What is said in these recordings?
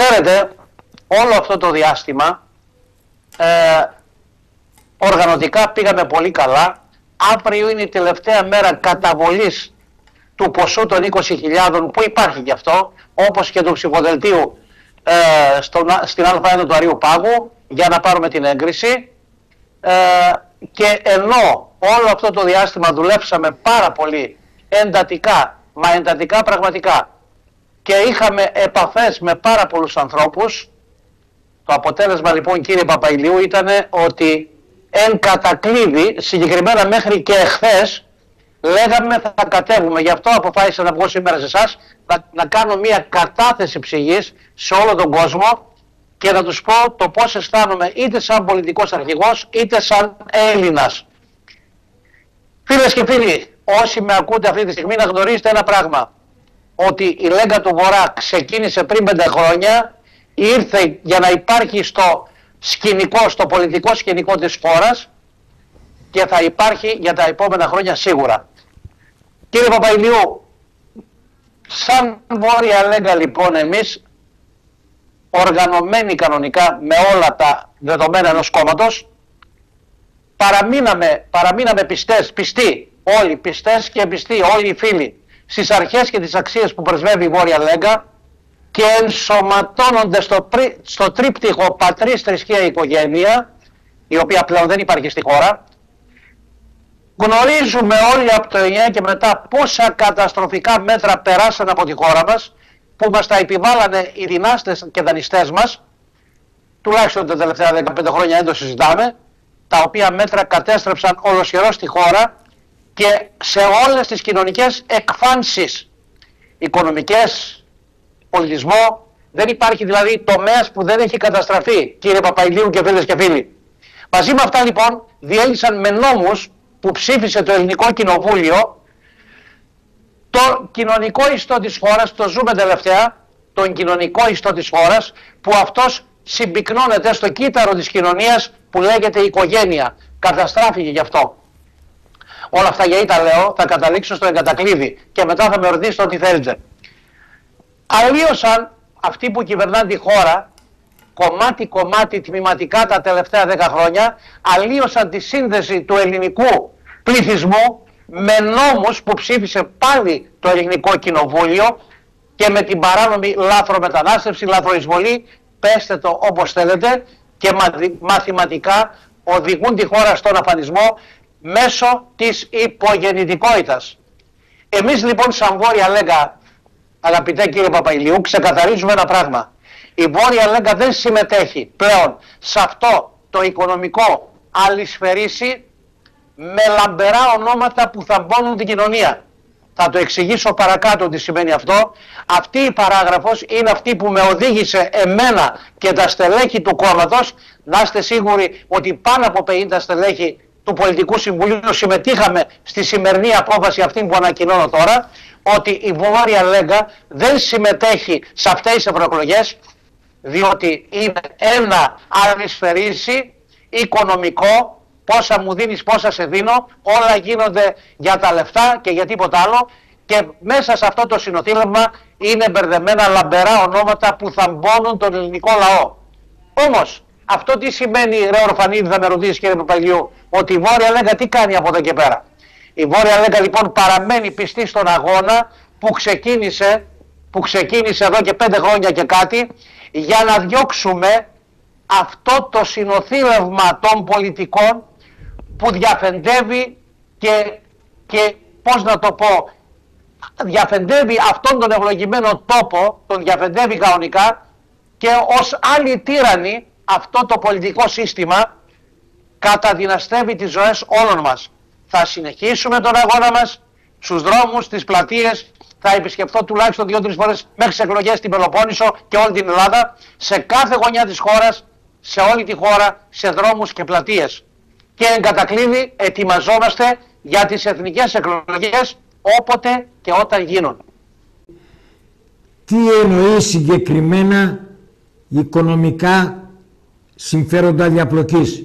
Ξέρετε, όλο αυτό το διάστημα ε, οργανωτικά πήγαμε πολύ καλά. Αύριο είναι η τελευταία μέρα καταβολής του ποσού των 20.000 που υπάρχει γι' αυτό, όπως και του ψηφοδελτίου ε, στο, στην Α1 του Αρίου Πάγου για να πάρουμε την έγκριση ε, και ενώ όλο αυτό το διάστημα δουλέψαμε πάρα πολύ εντατικά, μα εντατικά πραγματικά και είχαμε επαφές με πάρα πολλούς ανθρώπους το αποτέλεσμα λοιπόν κύριε Παπαϊλίου ήταν ότι εν κατακλείδη, συγκεκριμένα μέχρι και εχθές, λέγαμε θα κατέβουμε. Γι' αυτό αποφάσισα να βγω σήμερα σε εσάς να, να κάνω μια κατάθεση ψυχής σε όλο τον κόσμο και να τους πω το πώς αισθάνομαι είτε σαν πολιτικός αρχηγός είτε σαν Έλληνας. Φίλες και φίλοι, όσοι με ακούτε αυτή τη στιγμή να γνωρίζετε ένα πράγμα. Ότι η Λέγκα του Βορρά ξεκίνησε πριν πέντε χρόνια, ήρθε για να υπάρχει στο σκηνικό, στο πολιτικό σκηνικό της χώρας και θα υπάρχει για τα επόμενα χρόνια σίγουρα. Κύριε Παπαϊλιού, σαν Βόρεια Λέγκα λοιπόν εμείς οργανωμένοι κανονικά με όλα τα δεδομένα ενός κόμματος παραμείναμε, παραμείναμε πιστές, πιστοί όλοι, πιστές και πιστοί όλοι οι φίλοι στις αρχές και τις αξίες που πρεσβεύει η Βόρεια Λέγκα και ενσωματώνονται στο, στο τρίπτυχο πατρίς θρησκεία οικογένεια η οποία πλέον δεν υπάρχει στη χώρα. Γνωρίζουμε όλοι από το 9 και μετά πόσα καταστροφικά μέτρα περάσαν από τη χώρα μας που μας τα επιβάλλανε οι δυνάστες και δανειστές μας. Τουλάχιστον τα τελευταία 15 χρόνια δεν το συζητάμε τα οποία μέτρα κατέστρεψαν ολοσχερός τη χώρα και σε όλες τις κοινωνικές εκφάνσεις οικονομικές, πολιτισμό, δεν υπάρχει δηλαδή τομέας που δεν έχει καταστραφεί κύριε Παπαϊλίου και φίλες και φίλοι. Μαζί με αυτά λοιπόν διέλυσαν με νόμους που ψήφισε το ελληνικό κοινοβούλιο το κοινωνικό ιστό της χώρας, το ζούμε τελευταία, τον κοινωνικό ιστό της χώρας που αυτός συμπυκνώνεται στο κύτταρο της κοινωνίας που λέγεται οικογένεια. Καταστράφηκε γι' αυτό. Όλα αυτά γιατί τα λέω, θα καταλήξω στο εγκατακλείδι και μετά θα με ρωτήσετε ό,τι θέλετε. Αλλίωσαν αυτοί που κυβερνάνε τη χώρα κομμάτι-κομμάτι τμηματικά τα τελευταία 10 χρόνια αλλίωσαν τη σύνδεση του ελληνικού πληθυσμού με νόμους που ψήφισε πάλι το ελληνικό κοινοβούλιο και με την παράνομη λάθρομετανάστευση, λάθροεισβολή, πέστε το όπως θέλετε και μαθηματικά οδηγούν τη χώρα στον αφανισμό μέσω της υπογεννητικότητας. Εμείς λοιπόν σαν Βόρεια Λέγκα, αγαπητέ κύριε Παπαϊλιού, ξεκαθαρίζουμε ένα πράγμα. Η Βόρεια Λέγκα δεν συμμετέχει πλέον σε αυτό το οικονομικό αλυσφαιρίσι με λαμπερά ονόματα που θα μπώνουν την κοινωνία. Θα το εξηγήσω παρακάτω τι σημαίνει αυτό. Αυτή η παράγραφος είναι αυτή που με οδήγησε εμένα και τα στελέχη του κόμματος να είστε σίγουροι ότι πάνω από 50 στελέχη του Πολιτικού Συμβουλίου συμμετείχαμε στη σημερινή απόφαση αυτή που ανακοινώνω τώρα ότι η Βόρεια Λέγκα δεν συμμετέχει σε αυτές τις ευρωεκλογές διότι είναι ένα αρισφαιρίσι οικονομικό πόσα μου δίνεις πόσα σε δίνω όλα γίνονται για τα λεφτά και για τίποτα άλλο και μέσα σε αυτό το συνοθήλευμα είναι μπερδεμένα λαμπερά ονόματα που θα μπώνουν τον ελληνικό λαό. Όμως αυτό τι σημαίνει ρε Ορφανίδη θα με ρωτήσεις κύριε Παπαγιού ότι η Βόρεια Λέγκα τι κάνει από εδώ και πέρα; Η Βόρεια Λέγκα λοιπόν παραμένει πιστή στον αγώνα που ξεκίνησε, που ξεκίνησε εδώ και πέντε χρόνια και κάτι για να διώξουμε αυτό το συνοθήλευμα των πολιτικών που διαφεντεύει και, και πώς να το πω διαφεντεύει αυτόν τον ευλογημένο τόπο, τον διαφεντεύει κανονικά και ως άλλοι τύρανοι αυτό το πολιτικό σύστημα καταδυναστεύει τις ζωές όλων μας. Θα συνεχίσουμε τον αγώνα μας στους δρόμους, στις πλατείες, θα επισκεφθώ τουλάχιστον δύο-τρεις φορές μέχρι τις εκλογές στην Πελοπόννησο και όλη την Ελλάδα, σε κάθε γωνιά της χώρας, σε όλη τη χώρα, σε δρόμους και πλατείες. Και εν κατακλείδη ετοιμαζόμαστε για τις εθνικές εκλογές όποτε και όταν γίνουν. Τι εννοεί συγκεκριμένα οικονομικά συμφέροντα διαπλοκής.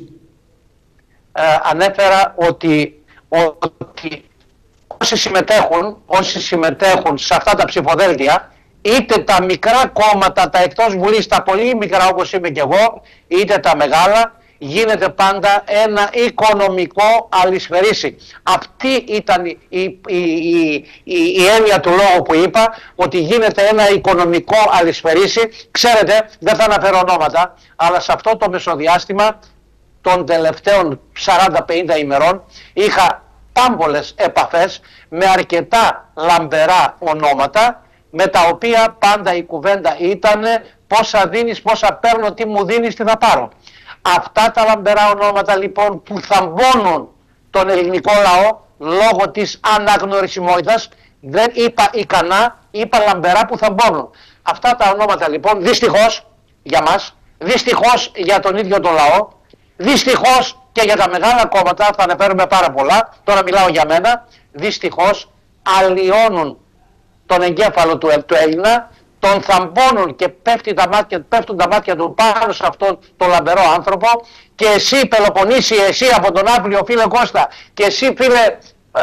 Ε, ανέφερα ότι, ότι όσοι συμμετέχουν, όσοι συμμετέχουν σε αυτά τα ψηφοδέλτια είτε τα μικρά κόμματα, τα εκτός Βουλής, τα πολύ μικρά όπως είμαι και εγώ, είτε τα μεγάλα, γίνεται πάντα ένα οικονομικό αλυσφαιρίσι. Αυτή ήταν η, η, η, η, έννοια του λόγου που είπα, ότι γίνεται ένα οικονομικό αλυσφαιρίσι. Ξέρετε, δεν θα αναφέρω ονόματα, αλλά σε αυτό το μεσοδιάστημα των τελευταίων 40-50 ημερών είχα πάμπολες επαφές με αρκετά λαμπερά ονόματα με τα οποία πάντα η κουβέντα ήταν πόσα δίνεις, πόσα παίρνω, τι μου δίνεις, τι θα πάρω. Αυτά τα λαμπερά ονόματα λοιπόν που θαμπώνουν τον ελληνικό λαό λόγω της αναγνωρισιμότητας δεν είπα ικανά, είπα λαμπερά που θαμπώνουν. Αυτά τα ονόματα λοιπόν δυστυχώς για μας, δυστυχώς για τον ίδιο τον λαό, δυστυχώς και για τα μεγάλα κόμματα, θα αναφέρουμε πάρα πολλά, τώρα μιλάω για μένα, δυστυχώς αλλοιώνουν τον εγκέφαλο του, του Έλληνα, τον θαμπώνουν και πέφτει τα μάτια, πέφτουν τα μάτια του πάνω σε αυτόν τον λαμπερό άνθρωπο και εσύ Πελοποννήσι, εσύ από τον Άπλιο φίλε Κώστα και εσύ φίλε ε,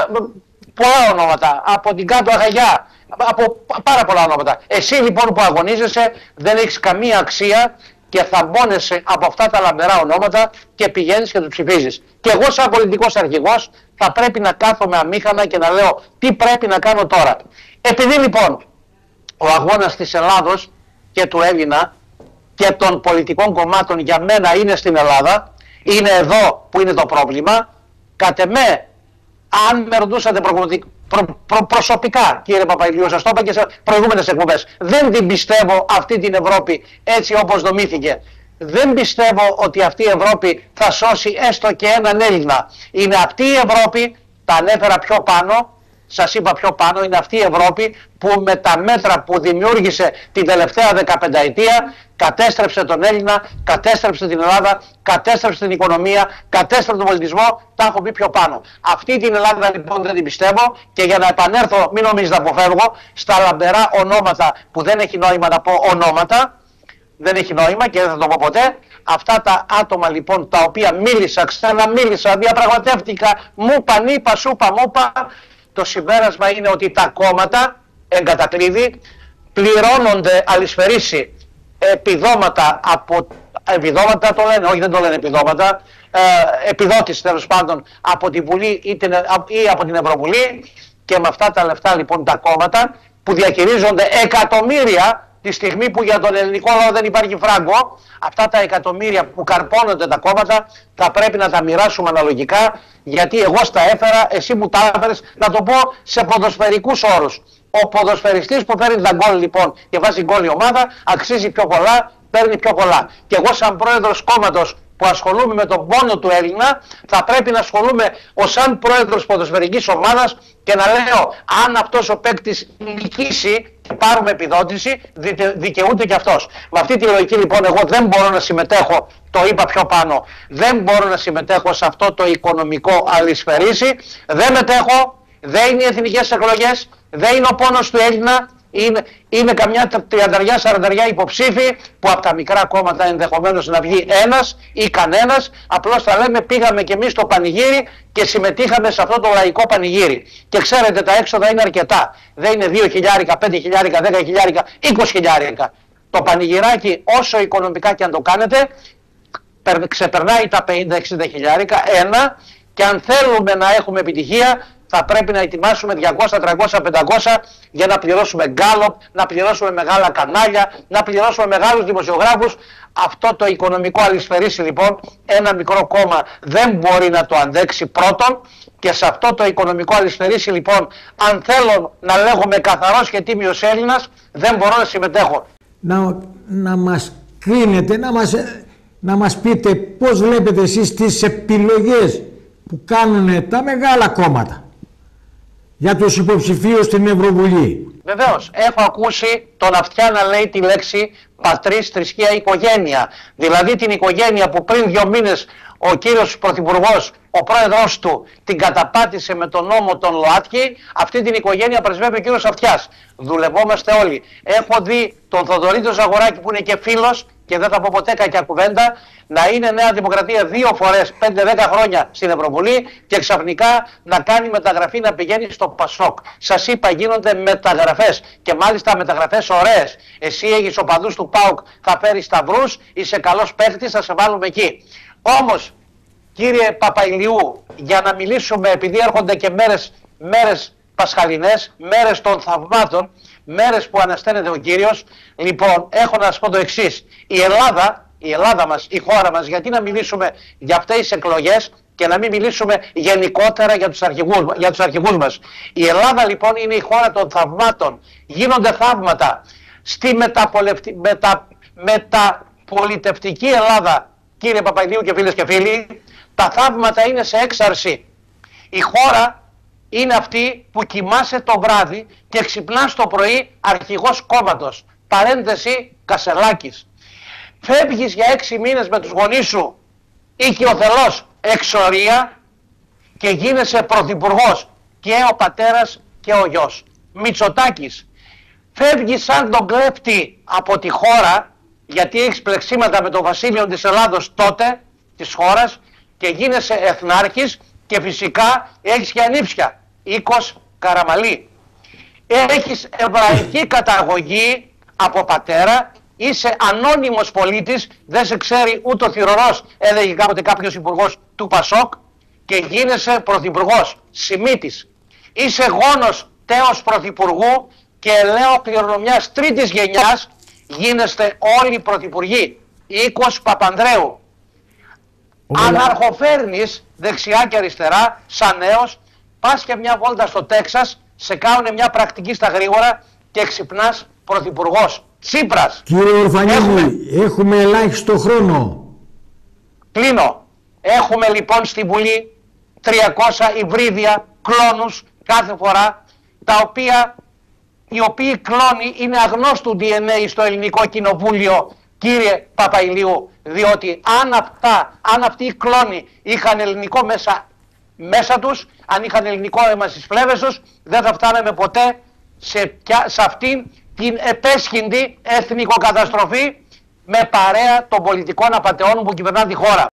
πολλά ονόματα, από την κάτω Αγαγιά, από πάρα πολλά ονόματα. Εσύ λοιπόν που αγωνίζεσαι δεν έχεις καμία αξία και θαμπώνεσαι από αυτά τα λαμπερά ονόματα και πηγαίνεις και τους ψηφίζεις. Και εγώ σαν πολιτικός αρχηγός θα πρέπει να κάθομαι αμήχανα και να λέω τι πρέπει να κάνω τώρα. Επειδή λοιπόν ο αγώνας της Ελλάδος και του Έλληνα και των πολιτικών κομμάτων για μένα είναι στην Ελλάδα, είναι εδώ που είναι το πρόβλημα, κατ' εμέ, αν με ρωτούσατε προσωπικά, κύριε Παπαϊλίου, σας το είπα και σε προηγούμενες εκπομπές, δεν την πιστεύω αυτή την Ευρώπη έτσι όπως δομήθηκε. Δεν πιστεύω ότι αυτή η Ευρώπη θα σώσει έστω και έναν Έλληνα. Είναι αυτή η Ευρώπη, τα ανέφερα πιο πάνω, σας είπα πιο πάνω, είναι αυτή η Ευρώπη που με τα μέτρα που δημιούργησε την τελευταία 15 ετία κατέστρεψε τον Έλληνα, κατέστρεψε την Ελλάδα, κατέστρεψε την οικονομία, κατέστρεψε τον πολιτισμό, τα έχω πει πιο πάνω. Αυτή την Ελλάδα λοιπόν δεν την πιστεύω και για να επανέλθω, μην νομίζετε αποφεύγω, στα λαμπερά ονόματα που δεν έχει νόημα να πω ονόματα, δεν έχει νόημα και δεν θα το πω ποτέ, Αυτά τα άτομα λοιπόν τα οποία μίλησα, ξαναμίλησα, διαπραγματεύτηκα, μου είπαν, είπα, σου είπα, μου είπα, το συμπέρασμα είναι ότι τα κόμματα εγκατακλείδη πληρώνονται αλυσφαιρίσει επιδόματα από επιδόματα το λένε, όχι δεν το λένε επιδόματα, ε, επιδότηση τέλος πάντων από τη Βουλή ή από την Ευρωβουλή. Και με αυτά τα λεφτά λοιπόν τα κόμματα που διαχειρίζονται εκατομμύρια τη στιγμή που για τον ελληνικό λαό δεν υπάρχει φράγκο, αυτά τα εκατομμύρια που καρπώνονται τα κόμματα θα πρέπει να τα μοιράσουμε αναλογικά γιατί εγώ στα έφερα, εσύ μου τα έφερες, να το πω σε ποδοσφαιρικούς όρους. Ο ποδοσφαιριστής που παίρνει τα γκολ λοιπόν και βάζει γκολ η ομάδα αξίζει πιο πολλά, παίρνει πιο πολλά. Και εγώ σαν πρόεδρος κόμματος που ασχολούμαι με τον πόνο του Έλληνα θα πρέπει να ασχολούμαι ως σαν πρόεδρος ποδοσφαιρικής ομάδας και να λέω αν αυτός ο παίκτης νικήσει και πάρουμε επιδότηση δικαιούται και αυτός. Με αυτή τη λογική λοιπόν εγώ δεν μπορώ να συμμετέχω, το είπα πιο πάνω, δεν μπορώ να συμμετέχω σε αυτό το οικονομικό αλυσφαιρίσι, δεν μετέχω, δεν είναι οι εθνικές εκλογές, δεν είναι ο πόνος του Έλληνα, είναι, είναι καμιά τριανταριά, σαρανταριά υποψήφοι που από τα μικρά κόμματα ενδεχομένως να βγει ένας ή κανένας. Απλώς θα λέμε πήγαμε και εμείς στο πανηγύρι και συμμετείχαμε σε αυτό το λαϊκό πανηγύρι. Και ξέρετε τα έξοδα είναι αρκετά. Δεν είναι 2 χιλιάρικα, 5 χιλιάρικα, 10 χιλιάρικα, 20 χιλιάρικα. Το πανηγυράκι όσο οικονομικά και αν το κάνετε ξεπερνάει τα 50-60 χιλιάρικα ένα και αν θέλουμε να έχουμε επιτυχία θα πρέπει να ετοιμάσουμε 200, 300, 500 για να πληρώσουμε γκάλοπ, να πληρώσουμε μεγάλα κανάλια, να πληρώσουμε μεγάλους δημοσιογράφους. Αυτό το οικονομικό αλυσφαιρίσι λοιπόν ένα μικρό κόμμα δεν μπορεί να το αντέξει πρώτον και σε αυτό το οικονομικό αλυσφαιρίσι λοιπόν αν θέλω να λέγομαι καθαρός και τίμιος Έλληνας δεν μπορώ να συμμετέχω. Να, να μας κρίνετε, να μας, να μας πείτε πώς βλέπετε εσείς τις επιλογές που κάνουν τα μεγάλα κόμματα για τους υποψηφίους στην Ευρωβουλή. Βεβαίως, έχω ακούσει τον αυτιά να λέει τη λέξη πατρίς, θρησκεία, οικογένεια. Δηλαδή την οικογένεια που πριν δύο μήνες ο κύριος Πρωθυπουργός, ο πρόεδρος του, την καταπάτησε με τον νόμο των ΛΟΑΤΚΙ, αυτή την οικογένεια πρεσβεύει ο κύριος Αυτιάς. Δουλευόμαστε όλοι. Έχω δει τον Θοδωρήτο Ζαγοράκη που είναι και φίλος και δεν θα πω ποτέ κακιά κουβέντα, να είναι Νέα Δημοκρατία δύο φορές 5-10 χρόνια στην Ευρωβουλή και ξαφνικά να κάνει μεταγραφή να πηγαίνει στο Πασόκ. Σας είπα γίνονται μεταγραφές και μάλιστα μεταγραφές ωραίες. Εσύ έχεις οπαδούς του ΠΑΟΚ, θα φέρεις σταυρούς, είσαι καλός παίχτης, θα σε βάλουμε εκεί. Όμως, κύριε Παπαϊλιού, για να μιλήσουμε, επειδή έρχονται και μέρες, μέρες πασχαλινές, μέρες των θαυμάτων, μέρες που ανασταίνεται ο Κύριος, λοιπόν, έχω να σας πω το εξής. Η Ελλάδα, η Ελλάδα μας, η χώρα μας, γιατί να μιλήσουμε για αυτές τις εκλογές και να μην μιλήσουμε γενικότερα για τους, αρχηγούς, για τους αρχηγούς μας. Η Ελλάδα λοιπόν είναι η χώρα των θαυμάτων. Γίνονται θαύματα. Στη μετα, μεταπολιτευτική Ελλάδα, κύριε Παπαϊλίου και φίλες και φίλοι, τα θαύματα είναι σε έξαρση. Η χώρα είναι αυτή που κοιμάσαι το βράδυ και ξυπνάς το πρωί αρχηγός κόμματος. Παρένθεση Κασελάκης. Φεύγεις για έξι μήνες με τους γονείς σου ή και ο θελός εξορία και γίνεσαι πρωθυπουργός και ο πατέρας και ο γιος. Μητσοτάκης. Φεύγεις σαν τον κλέπτη από τη χώρα γιατί έχεις πλεξίματα με τον βασίλειο της Ελλάδος τότε της χώρας και γίνεσαι εθνάρχης και φυσικά έχεις και ανήψια. Οίκος Καραμαλή. Έχεις εβραϊκή καταγωγή από πατέρα, είσαι ανώνυμος πολίτης, δεν σε ξέρει ούτε ο θυρωρός, έλεγε κάποτε κάποιος υπουργός του Πασόκ και γίνεσαι πρωθυπουργός, σημίτης. Είσαι γόνος τέος πρωθυπουργού και λέω κληρονομιάς τρίτης γενιάς, γίνεστε όλοι πρωθυπουργοί. Οίκος Παπανδρέου. Αναρχοφέρνεις δεξιά και αριστερά, σαν νέος, πας και μια βόλτα στο Τέξας, σε κάνουν μια πρακτική στα γρήγορα και ξυπνάς πρωθυπουργός. Τσίπρας. Κύριε Ορφανίδη, έχουμε... έχουμε ελάχιστο χρόνο. Κλείνω. Έχουμε λοιπόν στη Βουλή 300 υβρίδια κλόνους κάθε φορά, τα οποία οι οποίοι κλόνοι είναι αγνώστου DNA στο ελληνικό κοινοβούλιο, κύριε Παπαϊλίου, διότι αν, αυτά, αν αυτοί οι κλόνοι είχαν ελληνικό μέσα μέσα τους, αν είχαν ελληνικό αίμα στις φλέβες τους, δεν θα φτάναμε ποτέ σε, σε αυτήν την επέσχυντη εθνικοκαταστροφή με παρέα των πολιτικών απαταιών που κυβερνάνε τη χώρα.